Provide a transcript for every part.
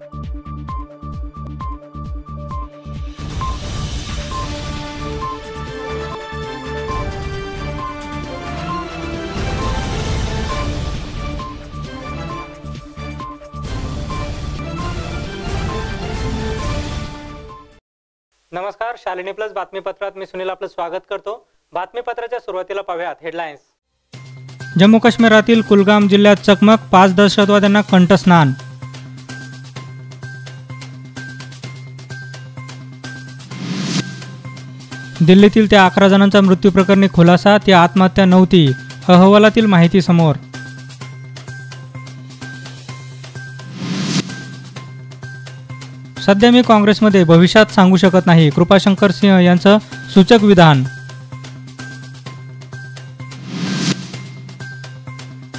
नमस्कार शालिनी प्लस बातमीपत्रात मी सुनील आपलं स्वागत करतो. बातमीपत्राच्या सुरुवातीला पाहूयात हेडलाईन्स जम्मू काश्मीरातील कुलगाम जिल्ह्यात चकमक पाच दहशतवाद्यांना कंठस्नान. दिल्लीतील त्या अकरा जणांचा मृत्यू प्रकरणी खुलासा ती आत्महत्या नव्हती अहवालातील माहिती समोर. सध्या मी काँग्रेसमध्ये भविष्यात सांगू शकत नाही कृपाशंकर सिंह यांचं सूचक विधान.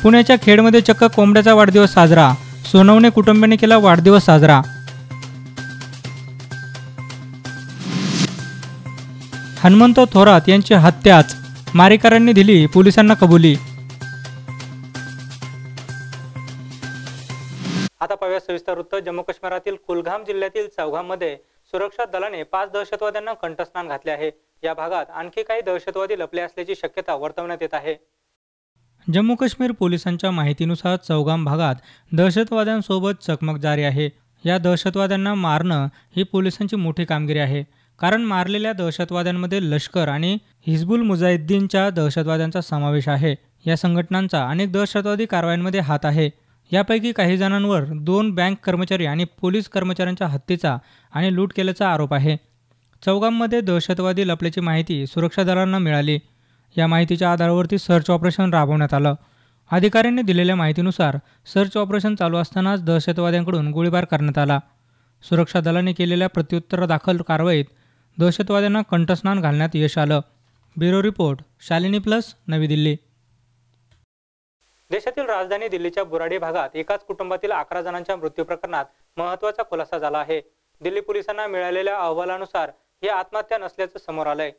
पुण्याच्या खेडमध्ये चक्क कोंबड्याचा वाढदिवस साजरा सोनवणे कुटुंबियांनी केला वाढदिवस साजरा. हनुमंत थोरात यांची हत्याच मारेकऱ्यांनी दिली पोलिसांना कबुली. आता पाहूया सविस्तर वृत्त. जम्मू काश्मीरातील कुलगाम जिल्ह्यातील चौघामध्ये सुरक्षा दलाने पाच दहशतवाद्यांना कंठस्नान घातले आहे. या भागात आणखी काही दहशतवादी लपले असल्याची शक्यता वर्तवण्यात येत आहे. जम्मू काश्मीर पोलिसांच्या माहितीनुसार चौगाम भागात दहशतवाद्यांसोबत चकमक जारी आहे. या दहशतवाद्यांना मारणं ही पोलिसांची मोठी कामगिरी आहे. कारण मारलेल्या दहशतवाद्यांमध्ये लष्कर आणि हिजबुल मुजाहिद्दीनच्या दहशतवाद्यांचा समावेश आहे. या संघटनांचा अनेक दहशतवादी कारवायांमध्ये हात आहे. यापैकी काही जणांवर दोन बँक कर्मचारी आणि पोलीस कर्मचाऱ्यांच्या हत्येचा आणि लूट केल्याचा आरोप आहे. चौगाममध्ये दहशतवादी लपल्याची माहिती सुरक्षा दलांना मिळाली. या माहितीच्या आधारावरती सर्च ऑपरेशन राबवण्यात आलं. अधिकाऱ्यांनी दिलेल्या माहितीनुसार सर्च ऑपरेशन चालू असतानाच दहशतवाद्यांकडून गोळीबार करण्यात आला. सुरक्षा दलाने केलेल्या प्रत्युत्तर दाखल कारवाईत दहशतवाद्यांना कंठस्नान घालण्यात यश आलं. ब्युरो रिपोर्ट शालिनी प्लस नवी दिल्ली. देशातील राजधानी दिल्लीच्या बुराडी भागात एकाच कुटुंबातील अकरा जणांच्या मृत्यू प्रकरणात महत्त्वाचा खुलासा झाला आहे. दिल्ली पोलिसांना मिळालेल्या अहवालानुसार ही आत्महत्या नसल्याचं समोर आलंय.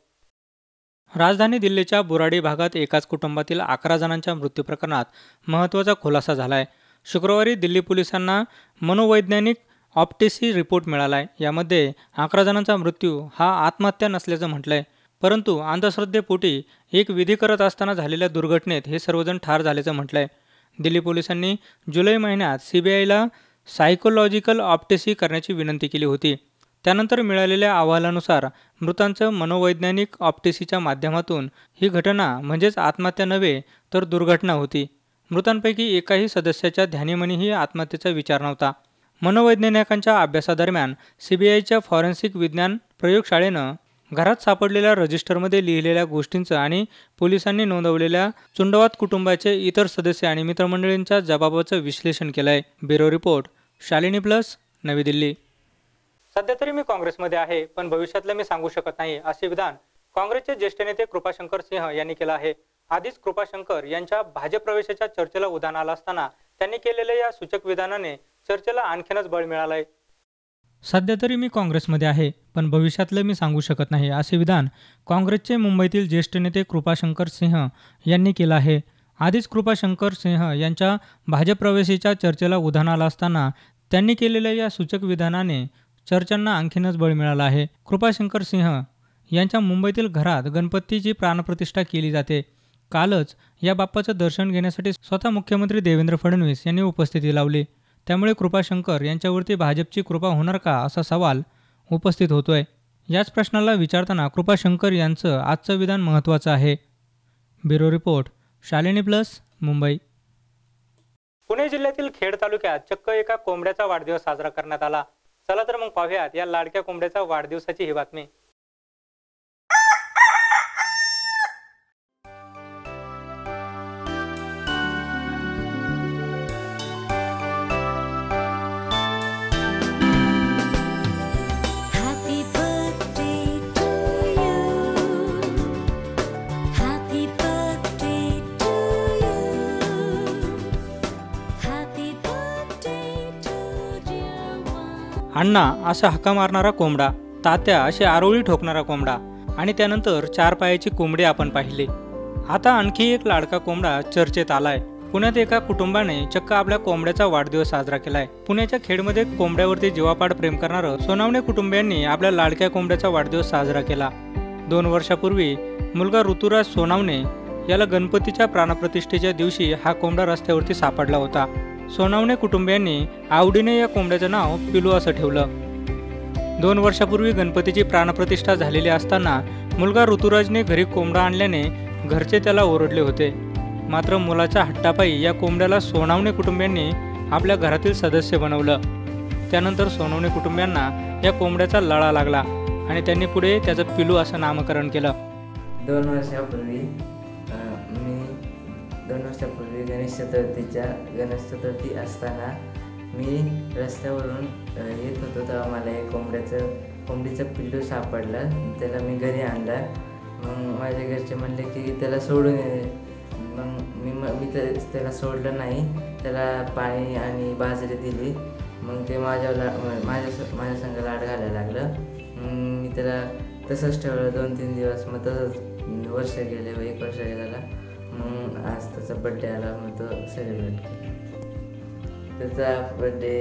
राजधानी दिल्लीच्या बुराडी भागात एकाच कुटुंबातील अकरा जणांच्या मृत्यू प्रकरणात महत्त्वाचा खुलासा झाला आहे शुक्रवारी दिल्ली पोलिसांना मनोवैज्ञानिक ऑप्टेसी रिपोर्ट मिळाला आहे यामध्ये अकरा जणांचा मृत्यू हा आत्महत्या नसल्याचं म्हटलं आहे परंतु अंधश्रद्धेपोटी एक विधी करत असताना झालेल्या दुर्घटनेत हे सर्वजण ठार झाल्याचं म्हटलं आहे दिल्ली पोलिसांनी जुलै महिन्यात सी बी आयला सायकोलॉजिकल ऑप्टेसी करण्याची विनंती केली होती. त्यानंतर मिळालेल्या अहवालानुसार मृतांचं मनोवैज्ञानिक ऑप्टेसीच्या माध्यमातून ही घटना म्हणजेच आत्महत्या नव्हे तर दुर्घटना होती. मृतांपैकी एकाही सदस्याच्या ध्यानीमनीही आत्महत्येचा विचार नव्हता. मनोवैज्ञानिकांच्या अभ्यासादरम्यान सी बी आयच्या फॉरेन्सिक विज्ञान प्रयोगशाळेनं घरात सापडलेल्या रजिस्टरमध्ये लिहिलेल्या गोष्टींचं आणि पोलिसांनी नोंदवलेल्या चुंडवात कुटुंबाचे इतर सदस्य आणि मित्रमंडळींच्या जबाबाचं विश्लेषण केलं आहे ब्युरो रिपोर्ट शालिनी प्लस नवी दिल्ली. सध्या तरी मी काँग्रेसमध्ये आहे पण भविष्यातलं मी सांगू शकत नाही असे विधान काँग्रेसचे ज्येष्ठ नेते कृपाशंकर सिंह यांनी केलं आहे. आधीच कृपाशंकर यांच्या भाजप प्रवेशाच्या चर्चेला उधाण आलं असताना त्यांनी केलेल्या या सूचक विधानाने चर्चेला आणखीनच बळ मिळालंय. सध्या तरी मी काँग्रेसमध्ये आहे पण भविष्यातलं मी सांगू शकत नाही असे विधान काँग्रेसचे मुंबईतील ज्येष्ठ नेते कृपाशंकर सिंह यांनी केलं आहे. आधीच कृपाशंकर सिंह यांच्या भाजप प्रवेशीच्या चर्चेला उधाण आलं असताना त्यांनी केलेल्या या सूचक विधानाने चर्चांना आणखीनच बळ मिळालं आहे. कृपाशंकर सिंह यांच्या मुंबईतील घरात गणपतीची प्राणप्रतिष्ठा केली जाते. कालच या बाप्पाचं दर्शन घेण्यासाठी स्वतः मुख्यमंत्री देवेंद्र फडणवीस यांनी उपस्थिती लावली. त्यामुळे कृपाशंकर यांच्यावरती भाजपची कृपा होणार का असा सवाल उपस्थित होतोय. याच प्रश्नाला विचारताना कृपाशंकर यांचं आजचं विधान महत्त्वाचं आहे. Bureau report Shalini plus Mumbai. Pune जिल्ह्यातील खेड तालुक्यात चक्क एका कोंबड्याचा वाढदिवस साजरा करण्यात आला. चला तर मग पाहूयात या लाडक्या कोंबड्याचा वाढदिवसाची ही बातमी. अण्णा असा हक्का मारणारा कोंबडा तात्या अशी आरोळी ठोकणारा कोंबडा आणि त्यानंतर चार पायाची कोंबडी आपण पाहिली. आता आणखी एक लाडका कोंबडा चर्चेत आलाय. पुण्यात एका कुटुंबाने चक्क आपल्या कोंबड्याचा वाढदिवस साजरा केलाय. पुण्याच्या खेडमध्ये कोंबड्यावरती जीवापाड प्रेम करणारं सोनावणे कुटुंबियांनी आपल्या लाडक्या कोंबड्याचा वाढदिवस साजरा केला. दोन वर्षापूर्वी मुलगा ऋतुराज सोनावणे याला गणपतीच्या प्राणप्रतिष्ठेच्या दिवशी हा कोंबडा रस्त्यावरती सापडला होता. सोनावणे कुटुंबियांनी आवडीने या कोंबड्याचं नाव पिलू असं ठेवलं. दोन वर्षापूर्वी गणपतीची प्राणप्रतिष्ठा झालेली असताना मुलगा ऋतुराजने घरी कोंबडा आणल्याने घरचे त्याला ओरडले होते. मात्र मुलाच्या हट्टापायी या कोंबड्याला सोनावणे कुटुंबियांनी आपल्या घरातील सदस्य बनवलं. त्यानंतर सोनवणे कुटुंबियांना या कोंबड्याचा लळा लागला आणि त्यांनी पुढे त्याचं पिलू असं नामकरण केलं. दोन वर्षापूर्वी दोन वर्षापूर्वी गणेश चतुर्थीच्या गणेश चतुर्थी असताना मी रस्त्यावरून येत होतो तेव्हा मला एक कोंबड्याचं कोंबडीचं पिल्लू सापडलं. त्याला मी घरी आणला. मग माझ्या घरचे म्हणले की त्याला सोडून ये. मग मी मग मी ते त्याला सोडलं नाही. त्याला पाणी आणि बाजरी दिली. मग ते माझ्या ला माझ्या माझ्या संग लाड घालायला लागलं. मग मी त्याला तसंच ठेवलं दोन तीन दिवस. मग तसंच वर्ष गेले व एक वर्ष गेला मग आज त्याचा बड्डे आला मग तो सेलिब्रेट केला. त्याचा बड्डे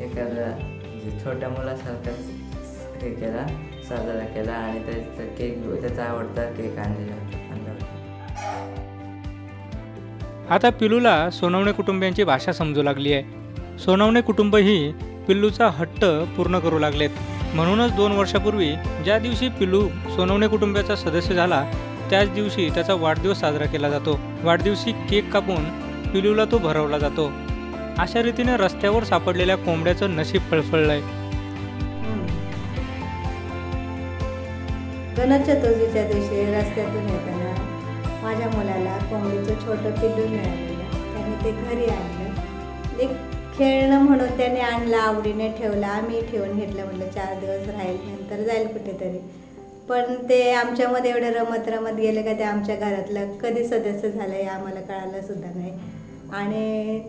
एखादा म्हणजे छोट्या मुलासारखाच हे केला साजरा केला आणि त्याचा केक त्याचा आवडता केक आणलेला आता पिलूला सोनवणे कुटुंबियांची भाषा समजू लागली आहे. सोनवणे कुटुंब ही पिल्लूचा हट्ट पूर्ण करू लागलेत. म्हणूनच दोन वर्षापूर्वी ज्या दिवशी पिल्लू सोनवणे कुटुंबाचा सदस्य झाला त्याच दिवशी त्याचा वाढदिवस साजरा केला जातो. वाढदिवशी केक कापून पिलूला तो भरवला जातो. अशा रीतीने रस्त्यावर सापडलेल्या कोंबड्याचं नशीब फळफळलंय. गणेश चतुर्थीच्या दिवशी रस्त्यातून येताना माझ्या मुलाला कोंबडीचं छोटं पिल्लू मिळालेलं. त्याने ते घरी आणलं. एक खेळणं म्हणून त्याने आणलं आवडीने ठेवलं. आम्ही ठेवून घेतलं म्हटलं चार दिवस राहील नंतर जाईल कुठेतरी. पण ते आमच्यामध्ये एवढं रमत रमत गेले का ते आमच्या घरातलं कधी सदस्य झालं हे आम्हाला कळालं सुद्धा नाही. आणि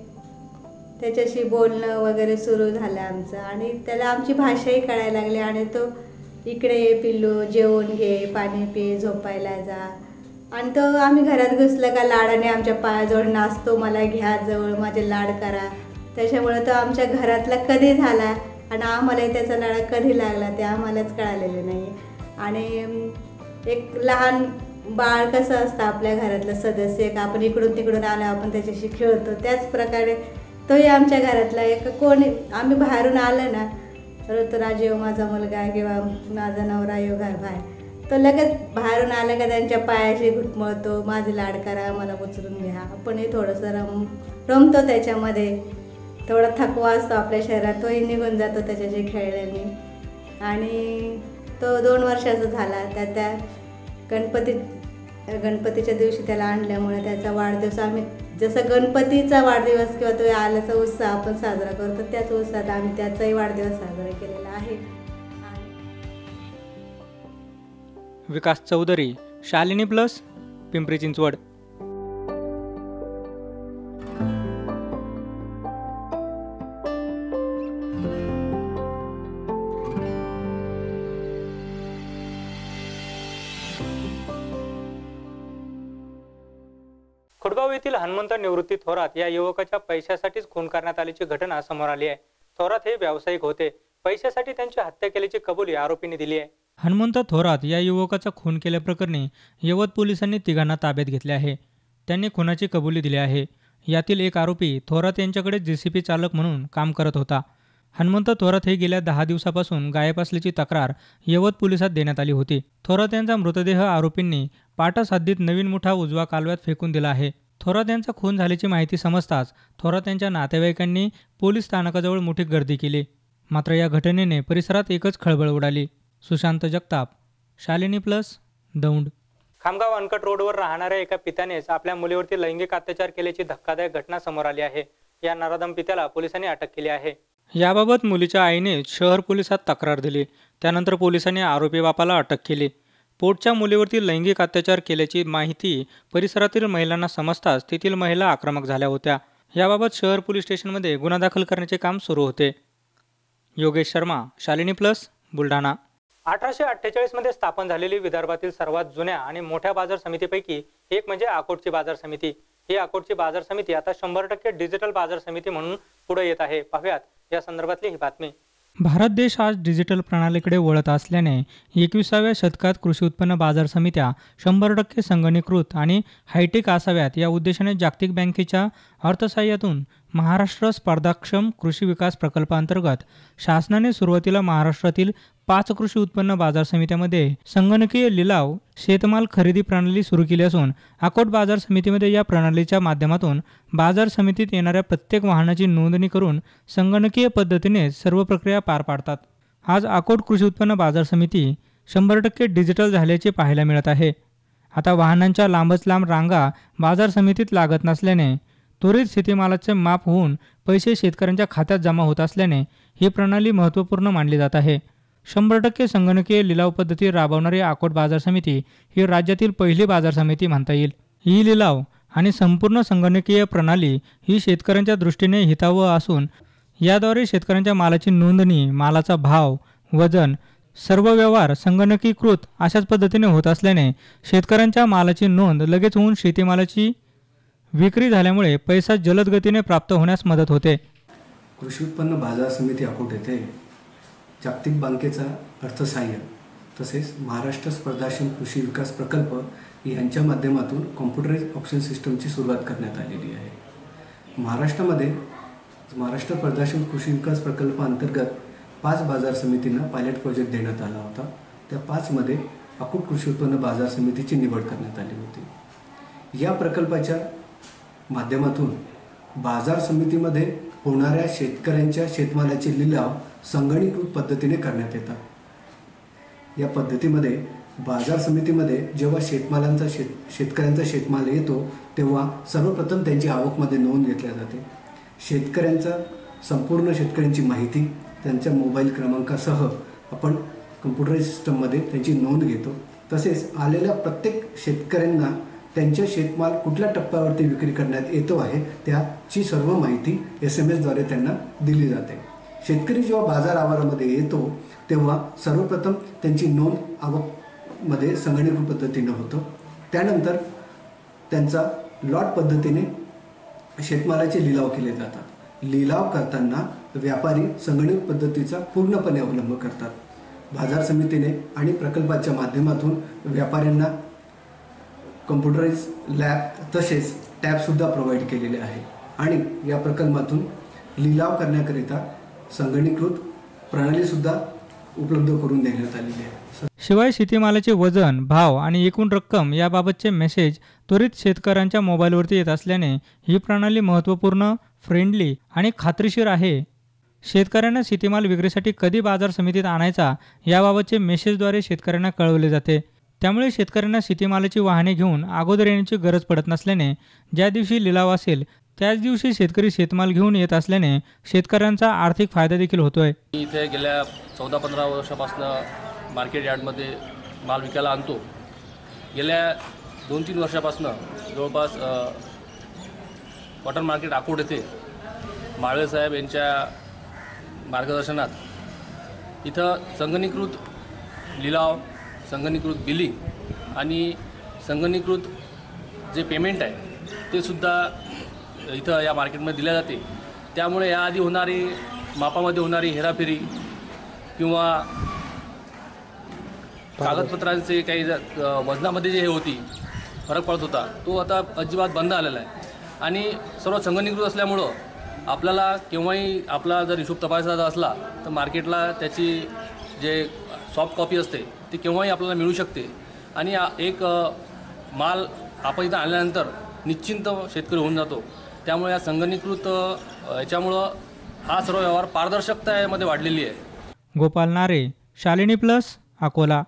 त्याच्याशी बोलणं वगैरे सुरू झालं आमचं. आणि त्याला आमची भाषाही कळायला लागली आणि तो इकडे ये पिल्लू जेवून घे पाणी पी झोपायला जा. आणि तो आम्ही घरात घुसलं का लाडाने आमच्या पायाजवळ नाचतो मला घ्या जवळ माझे लाड करा. त्याच्यामुळे तो आमच्या घरातला कधी झाला आणि आम्हालाही त्याचा लाडा कधी लागला ते आम्हालाच कळालेलं नाही आणि एक लहान बाळ कसं असतं आपल्या घरातलं सदस्य का आपण इकडून तिकडून आलो आपण त्याच्याशी खेळतो त्याच प्रकारे तोही आमच्या घरातला एक कोणी आम्ही बाहेरून आलं ना ऋतुराज येऊ माझा मुलगा किंवा माझा नवरा येऊ घर बाहेर तर लगेच बाहेरून आलं का त्यांच्या पायाशी घुटमळतो माझे लाड करा मला उचलून घ्या आपणही थोडंसं रम रमतो त्याच्यामध्ये थोडा थकवा असतो आपल्या शरीरात तोही निघून जातो त्याच्याशी खेळल्याने. आणि तो दोन वर्षाचा झाला. त्या त्या गणपती गणपतीच्या दिवशी त्याला आणल्यामुळे त्याचा वाढदिवस आम्ही जसं गणपतीचा वाढदिवस किंवा तो आल्याचा उत्साह आपण साजरा करतो त्याच उत्साहात आम्ही त्याचाही वाढदिवस साजरा केलेला आहे. विकास चौधरी शालिनी प्लस पिंपरी चिंचवड. खुडगाव येथील हनुमंत निवृत्ती थोरात या युवकाच्या पैशासाठीच खून करण्यात आल्याची घटना समोर आली आहे. थोरात हे व्यावसायिक होते. पैशासाठी त्यांची हत्या केल्याची कबुली आरोपींनी दिली आहे. हनुमंत थोरात या युवकाचा खून केल्याप्रकरणी यवत पोलिसांनी तिघांना ताब्यात घेतले आहे. त्यांनी खुनाची कबुली दिली आहे. यातील एक आरोपी थोरात यांच्याकडे जे सी पी चालक म्हणून काम करत होता. हनुमंत थोरात हे गेल्या दहा दिवसापासून गायब असल्याची तक्रार यवत पोलिसात देण्यात आली होती. थोरात यांचा मृतदेह आरोपींनी पाटस हद्दीत नवीन मुठा उजवा कालव्यात फेकून दिला आहे. थोरात यांचा खून झाल्याची माहिती समजताच थोरात यांच्या नातेवाईकांनी पोलीस स्थानकाजवळ मोठी गर्दी केली. मात्र या घटनेने परिसरात एकच खळबळ उडाली. सुशांत जगताप शालिनी प्लस दौंड. खामगाव अनकट रोडवर राहणाऱ्या एका पित्यानेच आपल्या मुलीवरती लैंगिक अत्याचार केल्याची धक्कादायक घटना समोर आली आहे. या नराधम पित्याला पोलिसांनी अटक केली आहे. याबाबत मुलीच्या आईने शहर पोलिसात तक्रार दिली. त्यानंतर पोलिसांनी आरोपी बापाला अटक केली. पोटच्या मुलीवरती लैंगिक अत्याचार केल्याची माहिती परिसरातील महिलांना समजताच तेथील महिला आक्रमक झाल्या होत्या. याबाबत शहर पोलीस स्टेशनमध्ये गुन्हा दाखल करण्याचे काम सुरू होते. योगेश शर्मा शालिनी प्लस बुलढाणा. अठराशे अठ्ठेचाळीसमध्ये स्थापन झालेली विदर्भातील सर्वात जुन्या आणि मोठ्या बाजार समितीपैकी एक म्हणजे आकोटची बाजार समिती. ही आकोटची बाजार समिती आता शंभर टक्के डिजिटल बाजार समिती म्हणून पुढे येत आहे. पाहूयात या संदर्भातली ही बातमी. भारत देश आज डिजिटल प्रणालीकडे वळत असल्याने एकविसाव्या शतकात कृषी उत्पन्न बाजार समित्या शंभर टक्के संगणीकृत आणि हायटेक असाव्यात या उद्देशाने जागतिक बँकेच्या अर्थसहाय्यातून महाराष्ट्र स्पर्धाक्षम कृषी विकास प्रकल्पांतर्गत शासनाने सुरुवातीला महाराष्ट्रातील पाच कृषी उत्पन्न बाजार समित्यामध्ये संगणकीय लिलाव शेतमाल खरेदी प्रणाली सुरू केली असून अकोट बाजार समितीमध्ये या प्रणालीच्या माध्यमातून बाजार समितीत येणाऱ्या प्रत्येक वाहनाची नोंदणी करून संगणकीय पद्धतीने सर्व प्रक्रिया पार पाडतात. आज अकोट कृषी उत्पन्न बाजार समिती शंभर टक्के डिजिटल झाल्याचे पाहायला मिळत आहे. आता वाहनांच्या लांबच लांब रांगा बाजार समितीत लागत नसल्याने त्वरित शेतीमालाचे माप होऊन पैसे शेतकऱ्यांच्या खात्यात जमा होत असल्याने ही प्रणाली महत्त्वपूर्ण मानली जात आहे. शंभर टक्के संगणकीय लिलाव पद्धती राबवणारी आकोट बाजार समिती ही राज्यातील पहिली बाजार समिती म्हणता येईल. ही लिलाव आणि संपूर्ण संगणकीय प्रणाली ही शेतकऱ्यांच्या दृष्टीने हितावह असून याद्वारे शेतकऱ्यांच्या मालाची नोंदणी मालाचा भाव वजन सर्व व्यवहार संगणकीकृत अशाच पद्धतीने होत असल्याने शेतकऱ्यांच्या मालाची नोंद लगेच होऊन शेतीमालाची विक्री झाल्यामुळे पैसा जलद गतीने प्राप्त होण्यास मदत होते. कृषी उत्पन्न बाजार समिती अकोट येथे जागतिक बँकेचा अर्थसहाय्य तसेच महाराष्ट्र स्पर्धाशन कृषी विकास प्रकल्प यांच्या माध्यमातून कॉम्प्युटराईज ऑप्शन सिस्टमची सुरुवात करण्यात आलेली आहे. महाराष्ट्रामध्ये महाराष्ट्र प्रदर्शन कृषी विकास प्रकल्पाअंतर्गत पाच बाजार समितींना पायलट प्रोजेक्ट देण्यात आला होता. त्या पाचमध्ये अकोट कृषी उत्पन्न बाजार समितीची निवड करण्यात आली होती. या प्रकल्पाच्या माध्यमातून बाजार समितीमध्ये होणाऱ्या शेतकऱ्यांच्या शेतमालाचे लिलाव संगणीकृत पद्धतीने करण्यात येतात. या पद्धतीमध्ये बाजार समितीमध्ये जेव्हा शेतमालांचा शेत शेतकऱ्यांचा शेतमाल येतो तेव्हा सर्वप्रथम त्यांची आवकमध्ये नोंद घेतल्या जाते. शेतकऱ्यांचा संपूर्ण शेतकऱ्यांची माहिती त्यांच्या मोबाईल क्रमांकासह आपण कम्प्युटर सिस्टममध्ये त्यांची नोंद घेतो. तसेच आलेल्या प्रत्येक शेतकऱ्यांना त्यांच्या शेतमाल कुठल्या टप्प्यावरती विक्री करण्यात येतो आहे त्याची सर्व माहिती एस एम एसद्वारे त्यांना दिली जाते. शेतकरी जेव्हा बाजार आवारामध्ये येतो तेव्हा सर्वप्रथम त्यांची नोंद आवकमध्ये संगणकीय पद्धतीनं होतं. त्यानंतर त्यांचा लॉट पद्धतीने शेतमालाचे लिलाव केले जातात. लिलाव करताना व्यापारी संगणक पद्धतीचा पूर्णपणे अवलंब करतात. बाजार समितीने आणि प्रकल्पाच्या माध्यमातून व्यापाऱ्यांना कम्प्युटराईज लॅब तसेच टॅबसुद्धा प्रोव्हाइड केलेले आहे. आणि या प्रकल्पातून लिलाव करण्याकरिता संगणीकृत प्रणालीसुद्धा उपलब्ध करून देण्यात आलेली आहे. शिवाय शेतीमालाचे वजन भाव आणि एकूण रक्कम याबाबतचे मेसेज त्वरित शेतकऱ्यांच्या मोबाईलवरती येत असल्याने ही प्रणाली महत्त्वपूर्ण फ्रेंडली आणि खात्रीशीर आहे. शेतकऱ्यांना शेतीमाल विक्रीसाठी कधी बाजार समितीत आणायचा याबाबतचे मेसेजद्वारे शेतकऱ्यांना कळवले जाते. त्यामुळे शेतकऱ्यांना शेतीमालाची वाहने घेऊन अगोदर येण्याची गरज पडत नसल्याने ज्या दिवशी लिलाव असेल त्याच दिवशी शेतकरी शेतमाल घेऊन येत असल्याने शेतकऱ्यांचा आर्थिक फायदा देखील होतोय. इथे गेल्या चौदा पंधरा वर्षापासून मार्केट यार्डमध्ये माल विकायला आणतो. गेल्या दोन तीन वर्षापासून जवळपास कॉटन मार्केट अकोट येथे माळवे साहेब यांच्या मार्गदर्शनात इथं संगणीकृत लिलाव संगणीकृत बिलिंग आणि संगणीकृत जे पेमेंट आहे ते सुद्धा इथं या मार्केटमध्ये दिल्या जाते. त्यामुळे याआधी होणारी मापामध्ये होणारी हेराफेरी किंवा कागदपत्रांचे काही वजनामध्ये जे हे होती फरक पडत होता तो आता अजिबात बंद आलेला आहे. आणि सर्व संगणीकृत असल्यामुळं आपल्याला केव्हाही आपला जर हिशोब तपासायचा असला तर मार्केटला त्याची जे सॉफ्ट कॉपी असते ती केव्हाही आपल्याला मिळू शकते. आणि एक माल आपण इथं आणल्यानंतर निश्चिंत शेतकरी होऊन जातो. त्यामुळे या संगणकीकृत अ, याच्यामुळं हा सर्व व्यवहार पारदर्शकता यामध्ये वाढलेली आहे. गोपाल नारे शालिनी प्लस अकोला.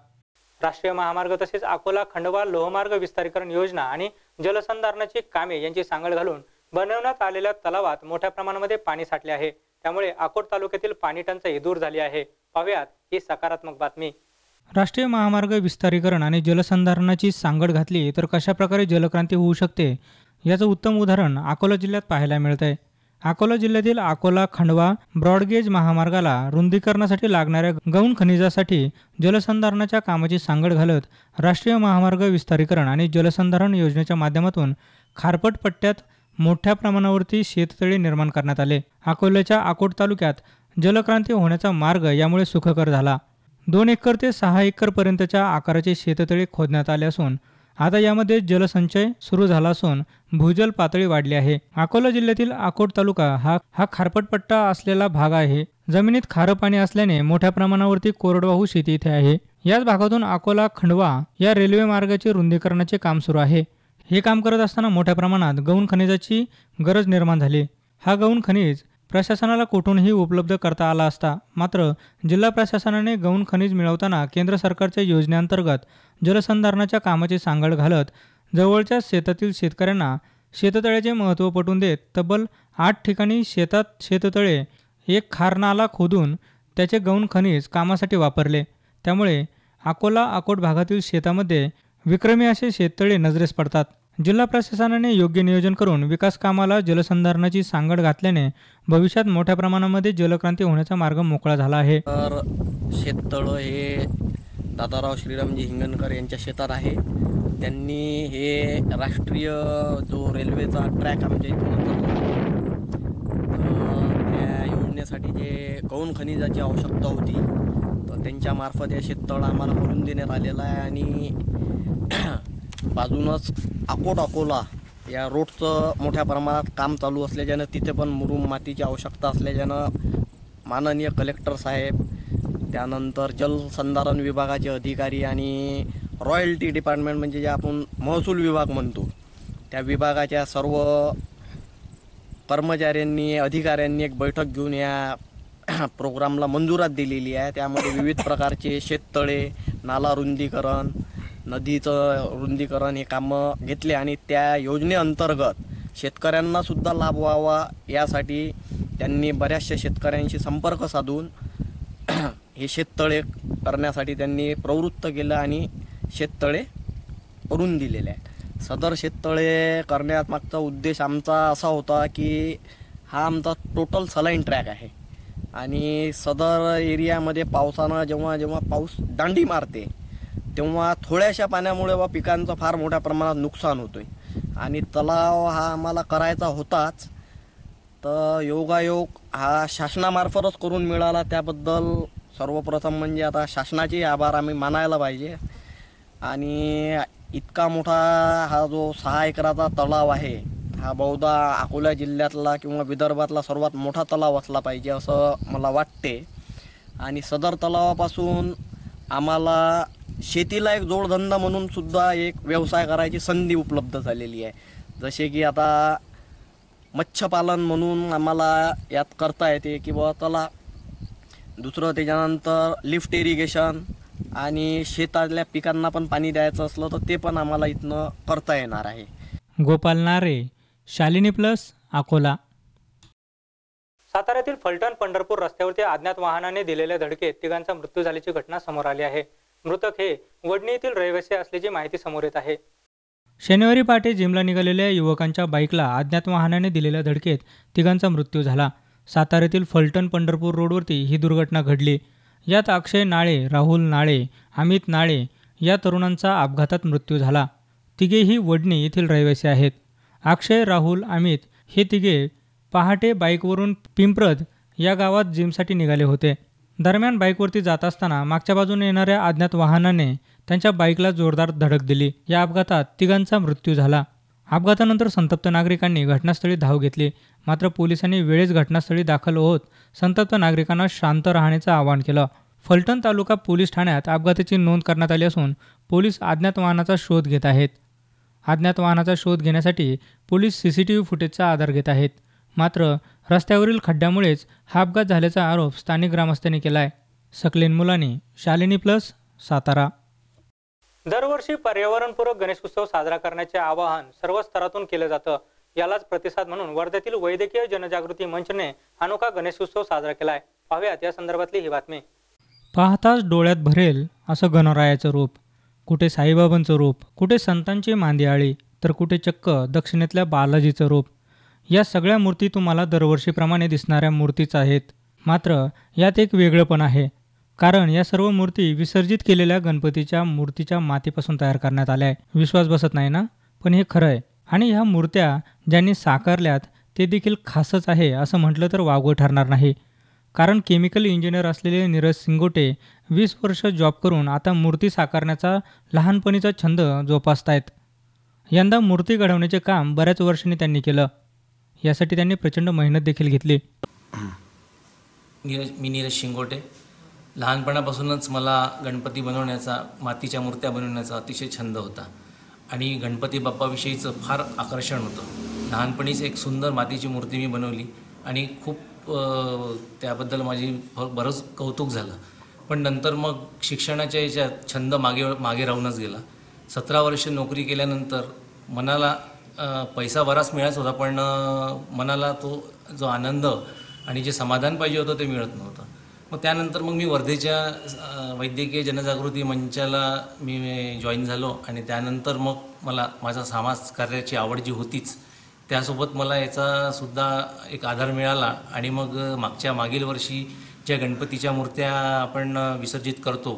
राष्ट्रीय महामार्ग तसेच अकोला खंडवा लोहमार्ग विस्तारीकरण योजना आणि जलसंधारणाची कामे यांची सांगड घालून बनवण्यात आलेल्या तलावात मोठ्या प्रमाणामध्ये पाणी साठले आहे. त्यामुळे अकोट तालुक्यातील पाणी टंचाई दूर झाली आहे. पाहुयात ही सकारात्मक बातमी. राष्ट्रीय महामार्ग विस्तारीकरण आणि जलसंधारणाची सांगड घातली तर कशा प्रकारे जलक्रांती होऊ शकते? याचं उत्तम उदाहरण अकोला जिल्ह्यात पाहायला मिळत आहे अकोला जिल्ह्यातील अकोला खंडवा ब्रॉडगेज महामार्गाला रुंदीकरणासाठी लागणाऱ्या गौण खनिजासाठी जलसंधारणाच्या कामाची सांगड घालत राष्ट्रीय महामार्ग विस्तारीकरण आणि जलसंधारण योजनेच्या माध्यमातून खारपट पट्ट्यात मोठ्या प्रमाणावरती शेततळे निर्माण करण्यात आले. अकोल्याच्या अकोट तालुक्यात जलक्रांती होण्याचा मार्ग यामुळे सुखकर झाला. दोन एकर ते सहा एकरपर्यंतच्या आकाराचे शेततळे खोदण्यात आले असून आता यामध्ये जलसंचय सुरू झाला असून भूजल पातळी वाढली आहे. अकोला जिल्ह्यातील अकोट तालुका हा हा खारपटपट्टा असलेला भाग आहे. जमिनीत खारं पाणी असल्याने मोठ्या प्रमाणावरती कोरडवाहू शेती इथे आहे. याच भागातून अकोला खंडवा या रेल्वे मार्गाचे रुंदीकरणाचे काम सुरू आहे. हे काम करत असताना मोठ्या प्रमाणात गौण खनिजाची गरज निर्माण झाली. हा गौण खनिज प्रशासनाला कुठूनही उपलब्ध करता आला असता मात्र जिल्हा प्रशासनाने गौण खनिज मिळवताना केंद्र सरकारच्या योजनेअंतर्गत जलसंधारणाच्या कामाची सांगड घालत जवळच्या शेतातील शेतकऱ्यांना शेततळ्याचे महत्त्व पटवून देत तब्बल आठ ठिकाणी शेतात शेततळे एक खारनाला खोदून त्याचे गौण खनिज कामासाठी वापरले. त्यामुळे अकोला अकोट भागातील शेतामध्ये विक्रमी असे शेततळे नजरेस पडतात. जिल्हा प्रशासनाने योग्य नियोजन करून विकास कामाला जलसंधारणाची सांगड घातल्याने भविष्यात मोठ्या प्रमाणामध्ये जलक्रांती होण्याचा मार्ग मोकळा झाला आहे. तर शेततळं हे दादाराव श्रीरामजी हिंगणकर यांच्या शेतात आहे. त्यांनी हे राष्ट्रीय जो रेल्वेचा ट्रॅक आमच्या म्हणजे इथून त्या योजनेसाठी जे गौण खनिजाची आवश्यकता होती तर त्यांच्यामार्फत या शेततळ आम्हाला करून देण्यात आलेलं आहे आणि बाजूनच अकोट अकोला या रोडचं मोठ्या प्रमाणात काम चालू असल्याच्यानं तिथे पण मुरुम मातीची आवश्यकता असल्याच्यानं माननीय कलेक्टर साहेब त्यानंतर जलसंधारण विभागाचे अधिकारी आणि रॉयल्टी डिपार्टमेंट म्हणजे जे आपण महसूल विभाग म्हणतो त्या विभागाच्या सर्व कर्मचाऱ्यांनी अधिकाऱ्यांनी एक बैठक घेऊन या प्रोग्रामला मंजुरात दिलेली आहे. त्यामध्ये विविध प्रकारचे शेततळे नाला रुंदीकरण नदीचं रुंदीकरण हे कामं घेतले आणि त्या योजनेअंतर्गत शेतकऱ्यांना सुद्धा लाभ व्हावा यासाठी त्यांनी बऱ्याचशा शेतकऱ्यांशी संपर्क साधून हे शेततळे करण्यासाठी त्यांनी प्रवृत्त केलं आणि शेततळे करून दिलेले आहेत. सदर शेततळे करण्यात मागचा उद्देश आमचा असा होता की हा आमचा टोटल सलाईन ट्रॅक आहे. आणि सदर एरियामध्ये पावसानं जेव्हा जेव्हा पाऊस दांडी मारते तेव्हा थोड्याशा पाण्यामुळे व पिकांचं फार मोठ्या प्रमाणात नुकसान होतं आहे आणि तलाव हा आम्हाला करायचा होताच. तर योगायोग हा शासनामार्फतच करून मिळाला. त्याबद्दल सर्वप्रथम म्हणजे आता शासनाचे आभार आम्ही मानायला पाहिजे. आणि इतका मोठा हा जो सहा एकराचा तलाव आहे हा बहुधा अकोला जिल्ह्यातला किंवा विदर्भातला सर्वात मोठा तलाव असला पाहिजे असं मला वाटते. आणि सदर तलावापासून आम्हाला शेतीला एक जोडधंदा म्हणून सुद्धा एक व्यवसाय करायची संधी उपलब्ध झालेली आहे. जसे की आता मत्स्यपालन म्हणून आम्हाला यात करता येते किंवा त्याला दुसरं त्याच्यानंतर लिफ्ट इरिगेशन आणि शेतातल्या पिकांना पण पाणी द्यायचं असलं तर ते पण आम्हाला इथनं करता येणार आहे. गोपाल नारे शालिनी प्लस अकोला. साताऱ्यातील फलटण पंढरपूर रस्त्यावरती अज्ञात वाहनाने दिलेल्या धडकेत तिघांचा मृत्यू झाल्याची घटना समोर आली आहे. मृतक हे वडणी येथील रहिवासी असल्याची माहिती समोर येत आहे. शनिवारी पहाटे जिमला निघालेल्या युवकांच्या बाईकला अज्ञात वाहनाने दिलेल्या धडकेत तिघांचा मृत्यू झाला. साताऱ्यातील फलटण पंढरपूर रोडवरती ही दुर्घटना घडली. यात अक्षय नाळे राहुल नाळे अमित नाळे या तरुणांचा अपघातात मृत्यू झाला. तिघेही वडणी येथील रहिवासी आहेत. अक्षय राहुल अमित हे तिघे पहाटे बाईकवरून पिंप्रद या गावात जिमसाठी निघाले होते. दरम्यान बाईकवरती जात असताना मागच्या बाजूने येणाऱ्या अज्ञात वाहनाने त्यांच्या बाईकला जोरदार धडक दिली. या अपघातात तिघांचा मृत्यू झाला. अपघातानंतर संतप्त नागरिकांनी घटनास्थळी धाव घेतली. मात्र पोलिसांनी वेळेस घटनास्थळी दाखल होत संतप्त नागरिकांना शांत राहण्याचं आवाहन केलं. फलटण तालुका पोलीस ठाण्यात अपघाताची नोंद करण्यात आली असून पोलीस अज्ञात वाहनाचा शोध घेत आहेत. अज्ञात वाहनाचा शोध घेण्यासाठी police C C T V फुटेजचा आधार घेत आहेत. मात्र रस्त्यावरील खड्ड्यामुळेच हा अपघात झाल्याचा आरोप स्थानिक ग्रामस्थांनी केला आहे सकलेन मुलांनी शालिनी प्लस सातारा. दरवर्षी पर्यावरणपूरक गणेशोत्सव साजरा करण्याचे आवाहन सर्व स्तरातून केलं जातं. यालाच प्रतिसाद म्हणून वर्ध्यातील वैद्यकीय जनजागृती मंचने अनोखा गणेशोत्सव साजरा केलाय. पाहुयात या संदर्भातली ही बातमी. पाहताच डोळ्यात भरेल असं गणरायाचं रूप. कुठे साईबाबांचं रूप कुठे संतांची मांदियाळी तर कुठे चक्क दक्षिणेतल्या बालाजीचं रूप. या सगळ्या मूर्ती तुम्हाला दरवर्षीप्रमाणे दिसणाऱ्या मूर्तीच आहेत. मात्र यात एक वेगळं पण आहे. कारण या सर्व मूर्ती विसर्जित केलेल्या गणपतीच्या मूर्तीच्या मातीपासून तयार करण्यात आल्या आहे विश्वास बसत नाही ना? पण हे खरं आहे. आणि ह्या मूर्त्या ज्यांनी साकारल्यात ते देखील खासच आहे असं म्हटलं तर वावगं ठरणार नाही. कारण केमिकल इंजिनियर असलेले नीरज सिंगोटे वीस वर्ष जॉब करून आता मूर्ती साकारण्याचा लहानपणीचा छंद जोपासतायत. यंदा मूर्ती घडवण्याचे काम बऱ्याच वर्षांनी त्यांनी केलं. यासाठी त्यांनी प्रचंड मेहनत देखील घेतली. नीरज मी नीरज शिंगोटे. लहानपणापासूनच मला गणपती बनवण्याचा मातीच्या मूर्त्या बनवण्याचा अतिशय छंद होता. आणि गणपती बाप्पाविषयीचं फार आकर्षण होतं. लहानपणीच एक सुंदर मातीची मूर्ती मी बनवली आणि खूप त्याबद्दल माझी बरंच कौतुक झालं. पण नंतर मग शिक्षणाच्या याच्यात छंद मागे मागे राहूनच गेला. सतरा वर्ष नोकरी केल्यानंतर मनाला पैसा बराच मिळायचा होता पण मनाला तो जो आनंद आणि जे समाधान पाहिजे होतं ते मिळत नव्हतं. मग त्यानंतर मग मी वर्धेच्या वैद्यकीय जनजागृती मंचाला मी जॉईन झालो आणि त्यानंतर मग मला माझा समाज कार्याची आवड जी होतीच त्यासोबत मला याचा सुद्धा एक आधार मिळाला आणि मग मागच्या मागील वर्षी ज्या गणपतीच्या मूर्त्या आपण विसर्जित करतो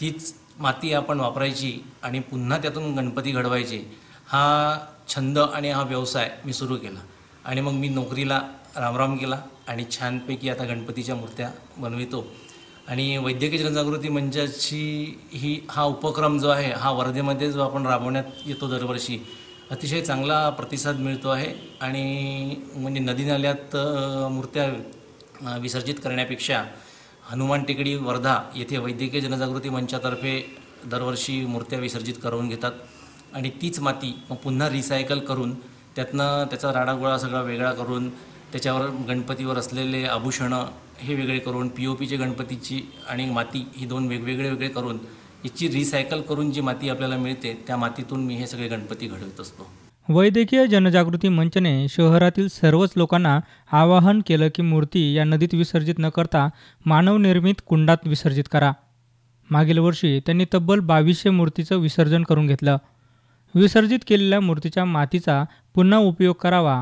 तीच माती आपण वापरायची आणि पुन्हा त्यातून गणपती घडवायचे हा छंद आणि हा व्यवसाय मी सुरू केला. आणि मग मी नोकरीला रामराम केला आणि छानपैकी आता गणपतीच्या मूर्त्या बनवितो. आणि वैद्यकीय जनजागृती मंचाची ही हा उपक्रम जो आहे हा वर्धेमध्ये जो आपण राबवण्यात येतो दरवर्षी अतिशय चांगला प्रतिसाद मिळतो आहे. आणि म्हणजे नदी नाल्यात मूर्त्या विसर्जित करण्यापेक्षा हनुमान टेकडी वर्धा येथे वैद्यकीय जनजागृती मंचातर्फे दरवर्षी मूर्त्या विसर्जित करून घेतात. आणि तीच माती मग पुन्हा रिसायकल करून त्यातनं त्याचा राडागोळा सगळा वेगळा करून त्याच्यावर गणपतीवर असलेले आभूषणं हे वेगळे करून पी ओ पीचे गणपतीची आणि माती ही दोन वेगवेगळे वेगळे करून याची रिसायकल करून जी माती आपल्याला मिळते त्या मातीतून मी हे सगळे गणपती घडवत असतो. वैद्यकीय जनजागृती मंचने शहरातील सर्वच लोकांना आवाहन केलं की मूर्ती या नदीत विसर्जित न करता मानवनिर्मित कुंडात विसर्जित करा. मागील वर्षी त्यांनी तब्बल बावीसशे मूर्तीचं विसर्जन करून घेतलं. विसर्जित केलेल्या मूर्तीच्या मातीचा पुन्हा उपयोग करावा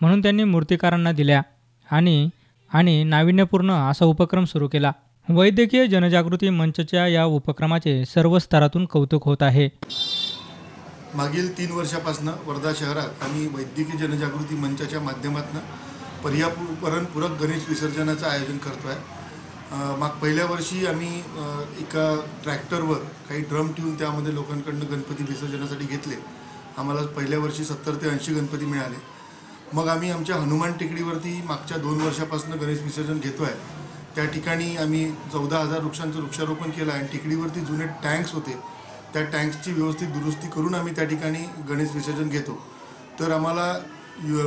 म्हणून त्यांनी मूर्तिकारांना दिल्या आणि आणि नाविन्यपूर्ण असा उपक्रम सुरू केला. वैद्यकीय जनजागृती मंचच्या या उपक्रमाचे सर्व स्तरातून कौतुक होत आहे. मागील तीन वर्षापासून वर्धा शहरात आम्ही वैद्यकीय जनजागृती मंचाच्या माध्यमातून पर्यावरणपूरक गणेश विसर्जनाचं आयोजन करतो आहे माग पहिल्या वर्षी आम्ही एका ट्रॅक्टरवर काही ड्रम ठेवून त्यामध्ये लोकांकडनं गणपती विसर्जनासाठी घेतले. आम्हाला पहिल्या वर्षी सत्तर ते ऐंशी गणपती मिळाले. मग आम्ही आमच्या हनुमान टेकडीवरती मागच्या दोन वर्षापासून गणेश विसर्जन घेतो आहे त्या ठिकाणी आम्ही चौदा हजार वृक्षांचं वृक्षारोपण केलं आहे आणि टेकडीवरती जुने टँक्स होते. त्या टँक्सची व्यवस्थित दुरुस्ती करून आम्ही त्या ठिकाणी गणेश विसर्जन घेतो. तर आम्हाला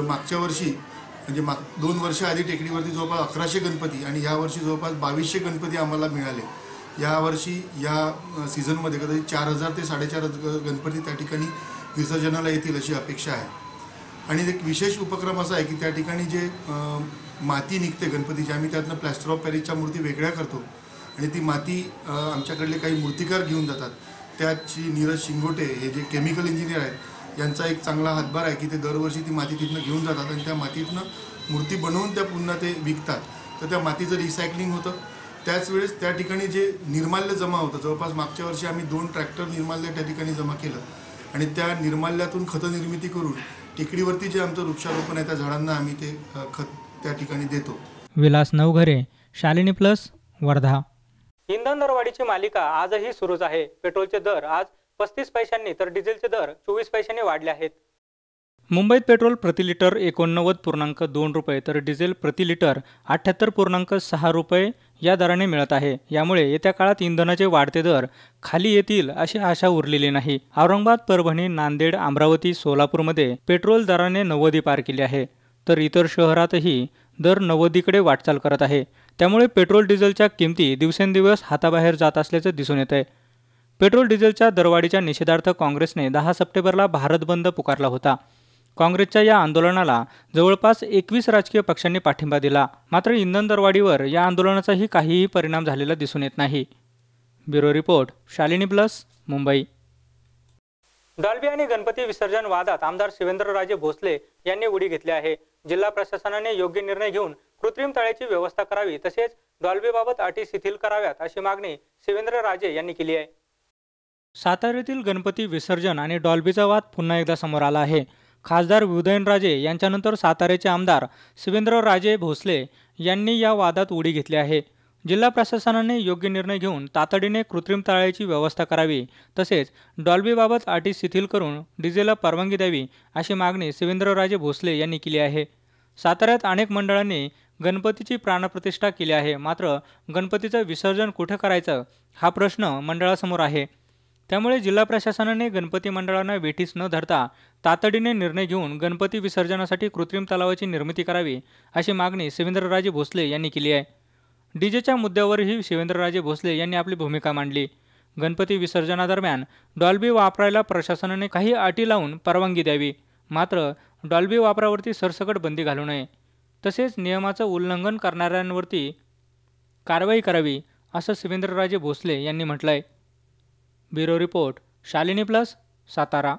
मागच्या वर्षी म्हणजे माग दोन वर्ष आधी टेकडीवरती जवळपास अकराशे गणपती आणि यावर्षी जवळपास बावीसशे गणपती आम्हाला मिळाले. यावर्षी या सीझनमध्ये कदाचित चार हजार ते साडेचार हजार गणपती त्या ठिकाणी विसर्जनाला येतील अशी अपेक्षा आहे. आणि एक विशेष उपक्रम असा आहे की त्या ठिकाणी जे माती निघते गणपतीची आम्ही त्यातनं प्लॅस्टर ऑफ पॅरिसच्या मूर्ती वेगळ्या करतो आणि ती माती आमच्याकडले काही मूर्तिकार घेऊन जातात. त्याची नीरज शिंगोटे हे जे केमिकल इंजिनियर आहेत यांचा एक चांगला हातभार आहे की ते दरवर्षी ती माती तिथनं घेऊन जातात आणि त्या मातीतनं मूर्ती बनवून त्या पुन्हा ते विकतात. तर त्या मातीचं रिसायकलिंग होतं. त्याच वेळेस त्या ठिकाणी जे निर्माल्य जमा होतं जवळपास मागच्या वर्षी आम्ही दोन ट्रॅक्टर निर्माल्य त्या ठिकाणी जमा केलं. आणि त्या निर्माल्यातून खतनिर्मिती करून टेकडीवरती जे आमचं वृक्षारोपण आहे त्या झाडांना आम्ही ते खत त्या ठिकाणी देतो. विलास नवघरे शालिनी प्लस वर्धा. इंधन दरवाढीची मालिका आजही सुरूच आहे. पेट्रोलचे दर आज पस्तीस पैशांनी तर डिझेलचे दर चोवीस पैशांनी वाढले आहेत. मुंबईत पेट्रोल प्रति लिटर एकोणनव्वद पूर्णांक दोन रुपये तर डिझेल प्रति लिटर अठ्ठ्याहत्तर पूर्णांक सहा रुपये या दराने मिळत आहे. यामुळे येत्या काळात इंधनाचे वाढते दर खाली येतील अशी आशा उरलेली नाही. औरंगाबाद परभणी नांदेड अमरावती सोलापूरमध्ये पेट्रोल दराने नव्वदी पार केली आहे. तर इतर शहरातही दर नव्वदीकडे वाटचाल करत आहे. त्यामुळे पेट्रोल डिझेलच्या किमती दिवसेंदिवस हाताबाहेर जात असल्याचं दिसून येत आहे. पेट्रोल डिझेलच्या दरवाढीच्या निषेधार्थ काँग्रेसने दहा सप्टेंबरला भारत बंद पुकारला होता. काँग्रेसच्या या आंदोलनाला जवळपास एकवीस राजकीय पक्षांनी पाठिंबा दिला. मात्र इंधन दरवाढीवर या आंदोलनाचाही काहीही परिणाम झालेला दिसून येत नाही. Bureau report Shalini plus Mumbai. Dolby आणि गणपती विसर्जन वादात आमदार शिवेंद्रराजे भोसले यांनी उडी घेतली आहे. जिल्हा प्रशासनाने योग्य निर्णय घेऊन कृत्रिम तळ्याची व्यवस्था करावी तसेच डॉल्बीबाबत अटी शिथिल कराव्यात अशी मागणी शिवेंद्रराजे यांनी केली आहे. साताऱ्यातील गणपती विसर्जन आणि डॉल्बीचा वाद पुन्हा एकदा समोर आला आहे. खासदार उदयनराजे यांच्यानंतर साताऱ्याचे आमदार शिवेंद्रराजे भोसले यांनी या वादात उडी घेतली आहे. जिल्हा प्रशासनाने योग्य निर्णय घेऊन तातडीने कृत्रिम तळ्याची व्यवस्था करावी तसेच डॉल्बीबाबत अटी शिथिल करून डीजेला परवानगी द्यावी अशी मागणी शिवेंद्रराजे भोसले यांनी केली आहे. साताऱ्यात अनेक मंडळांनी गणपतीची प्राणप्रतिष्ठा केली आहे मात्र गणपतीचं विसर्जन कुठे करायचं हा प्रश्न मंडळासमोर आहे. त्यामुळे जिल्हा प्रशासनाने गणपती मंडळांना वेठीस न धरता तातडीने निर्णय घेऊन गणपती विसर्जनासाठी कृत्रिम तलावाची निर्मिती करावी अशी मागणी शिवेंद्रराजे भोसले यांनी केली आहे. डीजेच्या मुद्द्यावरही शिवेंद्रराजे भोसले यांनी आपली भूमिका मांडली. गणपती विसर्जनादरम्यान डॉल्बी वापरायला प्रशासनाने काही अटी लावून परवानगी द्यावी. मात्र डॉल्बी वापरावरती सरसकट बंदी घालू नये. तसेच नियमाचं उल्लंघन करणाऱ्यांवरती कारवाई करावी असं शिवेंद्रराजे भोसले यांनी म्हटलं आहे bureau report Shalini plus Satara.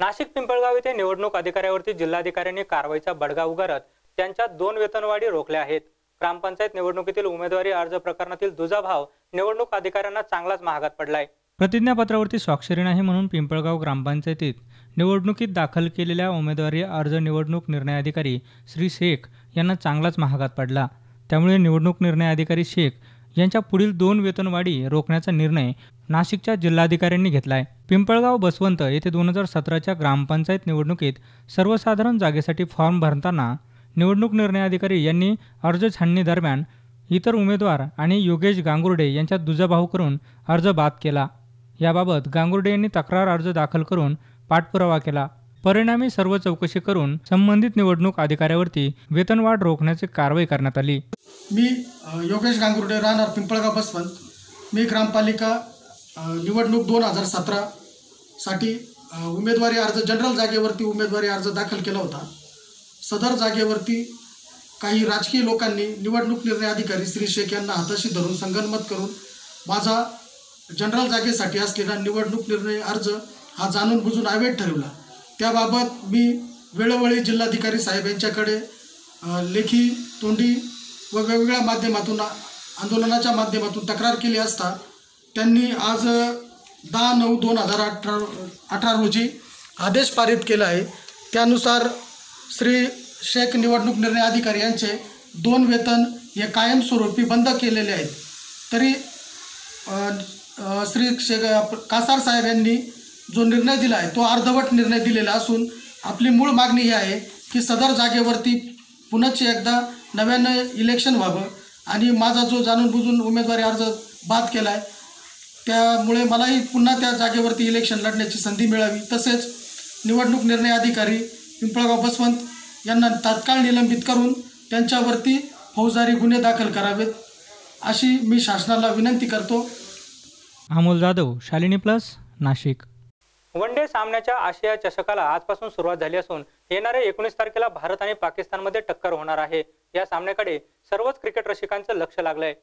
Nashik Pimpalgaon येथे निवडणूक अधिकाऱ्यावरती जिल्हाधिकाऱ्यांनी कारवाईचा बडगा उगारत त्यांच्या दोन वेतनवाढी रोखल्या आहेत. ग्रामपंचायत निवडणुकीतील उमेदवारी अर्ज प्रकरणातील दुजाभाव निवडणूक अधिकाऱ्यांना चांगलाच महागात पडलाय. प्रतिज्ञापत्रावरती स्वाक्षरी नाही म्हणून पिंपळगाव ग्रामपंचायतीत निवडणुकीत दाखल केलेल्या उमेदवारी अर्ज निवडणूक निर्णय अधिकारी श्री शेख यांना चांगलाच महागात पडला. त्यामुळे निवडणूक निर्णय अधिकारी शेख यांच्या पुढील दोन वेतनवाढी रोखण्याचा निर्णय नाशिकच्या जिल्हाधिकाऱ्यांनी घेतला आहे पिंपळगाव बसवंत येथे दोन हजार सतराच्या ग्रामपंचायत निवडणुकीत सर्वसाधारण जागेसाठी फॉर्म भरताना निवडणूक निर्णय अधिकारी यांनी अर्ज छाननी दरम्यान इतर उमेदवार आणि योगेश गांगुर्डे यांच्यात दुजाभाव करून अर्ज बाद केला. याबाबत गांगुर्डे यांनी तक्रार अर्ज दाखल करून पाठपुरावा केला. परिणामी सर्व चौकशी करून संबंधित निवडणूक अधिकाऱ्यावरती वेतनवाढ रोखण्याची कारवाई करण्यात आली. मी योगेश गांगुर्डे राहणार पिंपळगाव बसवंत. मी ग्रामपालिका निवडणूक दोन हजार सतरासाठी उमेदवारी अर्ज जनरल जागेवरती उमेदवारी अर्ज दाखल केला होता. सदर जागेवरती काही राजकीय लोकांनी निवडणूक निर्णय अधिकारी श्री शेख यांना हाताशी धरून संगनमत करून माझा जनरल जागेसाठी असलेला निवडणूक निर्णय अर्ज हा जाणून बुजून अवैध ठरवला. त्याबाबत मी वेळोवेळी जिल्हाधिकारी साहेब यांच्याकडे लेखी तोंडी व वेगवेगळ्या माध्यमातून आंदोलनाच्या माध्यमातून तक्रार केली असता त्यांनी आज दहा नऊ दोन हजार अठरा अठरा रोजी आदेश पारित केला आहे. त्यानुसार श्री शेख निवडणूक निर्णय अधिकारी यांचे दोन वेतन हे कायमस्वरूपी बंद केलेले आहेत. तरी श्री शेख कासार साहेब यांनी जो निर्णय दिला आहे तो अर्धवट निर्णय दिलेला असून आपली मूळ मागणी ही आहे की सदर जागेवरती पुनश्च एकदा नव्यानं इलेक्शन व्हावं आणि माझा जो जाणून बुजून उमेदवारी अर्ज बाद केला आहे त्यामुळे मलाही पुन्हा त्या जागेवरती इलेक्शन लढण्याची संधी मिळावी. तसेच निवडणूक निर्णय अधिकारी पिंपळगाव बसवंत यांना तात्काळ निलंबित करून त्यांच्यावरती फौजदारी गुन्हे दाखल करावेत अशी मी शासनाला विनंती करतो. Amol Jadhav Shalini plus Nashik. One day सामन्याच्या आशिया चषकाला आजपासून सुरुवात झाली असून येणाऱ्या एकोणीस तारखेला भारत आणि पाकिस्तानमध्ये टक्कर होणार आहे. या सामन्याकडे सर्वच क्रिकेट रसिकांचं लक्ष लागलंय.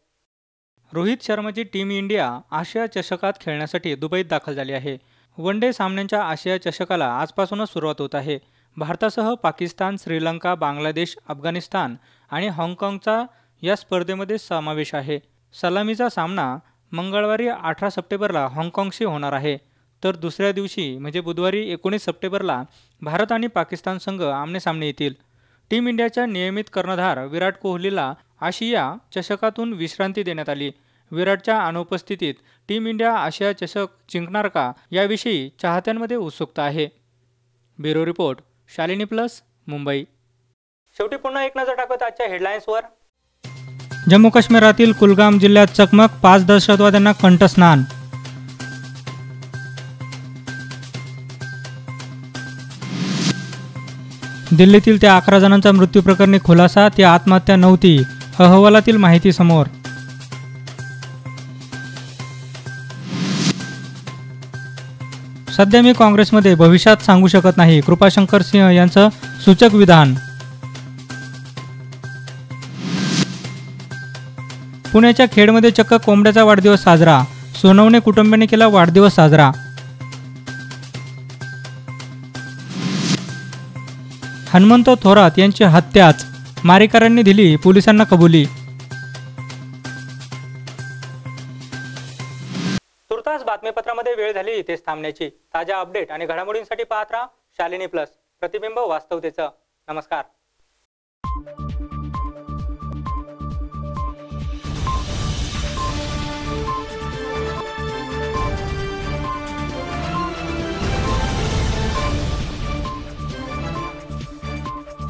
रोहित शर्माची टीम इंडिया आशिया चषकात खेळण्यासाठी दुबईत दाखल झाली आहे. वन डे सामन्यांच्या आशिया चषकाला आजपासूनच सुरुवात होत आहे. भारतासह पाकिस्तान श्रीलंका बांगलादेश अफगाणिस्तान आणि हाँगकाँगचा या स्पर्धेमध्ये समावेश आहे. सलामीचा सामना मंगळवारी अठरा सप्टेंबरला हाँगकाँगशी होणार आहे. तर दुसऱ्या दिवशी म्हणजे बुधवारी एकोणीस सप्टेंबरला भारत आणि पाकिस्तान संघ आमनेसामने येतील. टीम इंडियाच्या नियमित कर्णधार विराट कोहलीला आशिया चषकातून विश्रांती देण्यात आली. विराटच्या अनुपस्थितीत टीम इंडिया आशिया चषक जिंकणार का याविषयी चाहत्यांमध्ये उत्सुकता आहे. Bureau report Shalini plus Mumbai. शेवटी पुन्हा एक नजर टाकत आजच्या हेडलाईन्सवर जम्मू काश्मीरातील कुलगाम जिल्ह्यात चकमक पाच दहशतवाद्यांना कंठस्नान. दिल्लीतील त्या अकरा जणांचा मृत्यू प्रकरणी खुलासा ती आत्महत्या नव्हती. अहवालातील माहिती समोर. सध्या मी काँग्रेसमध्ये भविष्यात सांगू शकत नाही कृपाशंकर सिंह यांचं सूचक विधान. पुण्याच्या खेडमध्ये चक्क कोंबड्याचा वाढदिवस साजरा सोनवणे कुटुंबियाने केला वाढदिवस साजरा. हनुमंत थोरात यांची हत्याच मारेकरांनी दिली पोलिसांना कबुली. तुर्तास बातमीपत्रामध्ये वेळ झाली इथेच थांबण्याची. ताज्या अपडेट आणि घडामोडींसाठी पाहत राहा शालिनी प्लस. प्रतिबिंब वास्तवतेचं. नमस्कार.